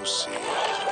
Juicy.